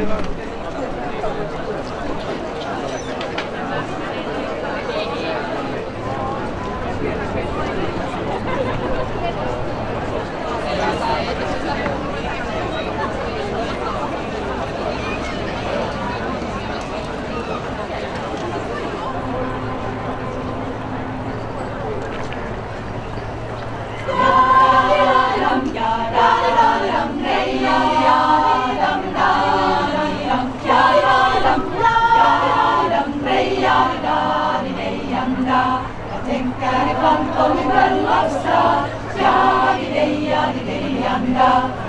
Gracias. Hafsa, Câbide yan, yan, yanda.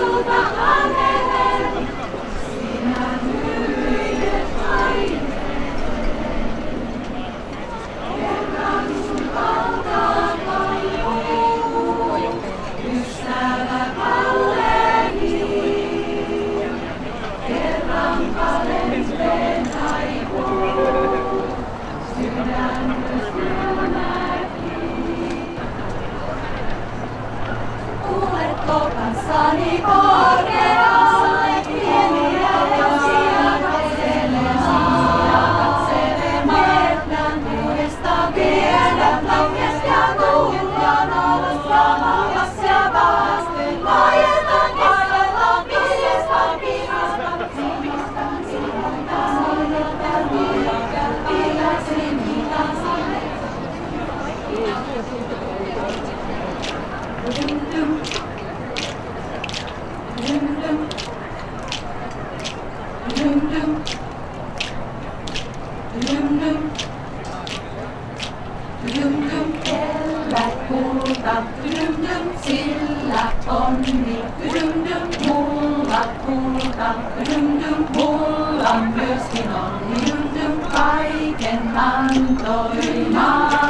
Suda Sani Kanssani sani pieniä jousia katselen, asiaa katselen. Mertän uudesta viedän langes ja tuulian alas lamakas ja vasten. Laajentan kasvella, pienestä pihasta, sinistan silmän kasvoilta, liikan pilasin hitaan sinne. Dum, dum, dum. Dum-dum, eläinpuuta, dum-dum, sillä onni. Dum-dum, mulla kulta, dum-dum, mulla myöskin onni. Dum-dum, kaiken antoi maa.